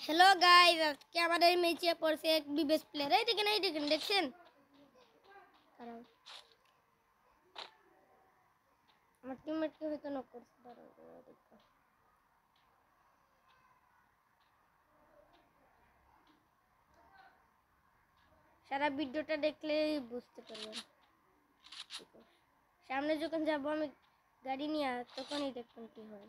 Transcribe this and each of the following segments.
Hello guys আজকে আমাদের মেচে পড়ছে এক বিবেস প্লেয়ার এই দেখেন এই দেখেন, দেখছেন। আমার টিমমেটকে হয়তো নক করছে। সারা ভিডিওটা দেখলেই বুঝতে পারবেন সামনে যখন যাব, আমি গাড়ি নিয়ে, তখনই দেখবেন কি হয়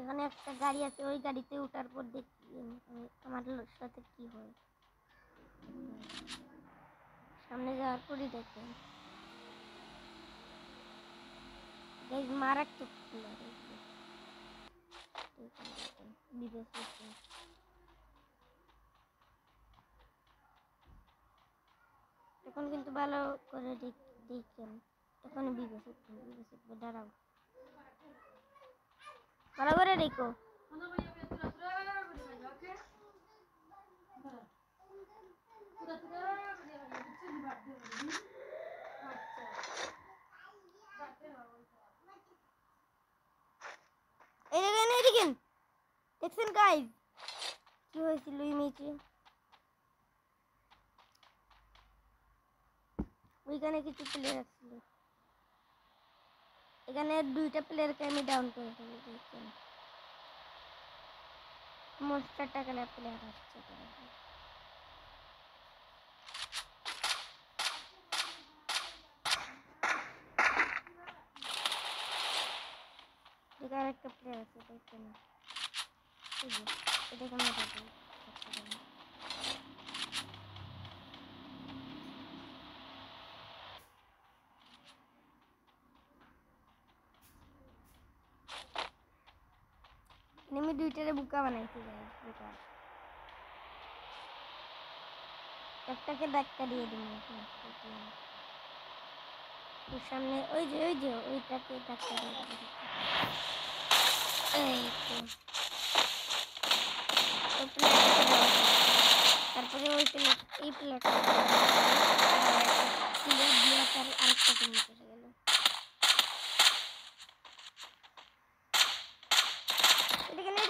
ওখানে একটা গাড়ি আছে ওই গাড়িতে ওঠার পর দেখি আমি- আমার সাথে কি হয়। সামনে যাওয়ার পরই দেখেন মারাত্মক দেখুন। এখন কিন্তু ভালো করে দেখ- দেখেন। এখন বিবেক উঠবে, বিবেক দাঁড়াও। ভালো করে দেখো এই দেখছেন গাইজ কি হয়েছিল এই ম্যাচে ওইখানে কিছু প্লেয়ার ছিল এখানে দুইটা প্লেয়ারকে আমি ডাউন করে ফেলি দেখছেন মনস্টার টাকার প্লেয়ার আসছে এখানে। এখানে একটা প্লেয়ার আছে দেখছেন এই যে এটা কেমন আমি দুইটারে বুকা বানাইছি বুকা একটাকে ধাক্কা দিয়ে দিন সামনে, ওই যে ওই যে, ওইটাকে ধাক্কা দিয়ে। তারপরে ওই প্লেট, এই প্লেট দিয়ে তার আরেকটা চলে গেল